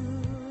you.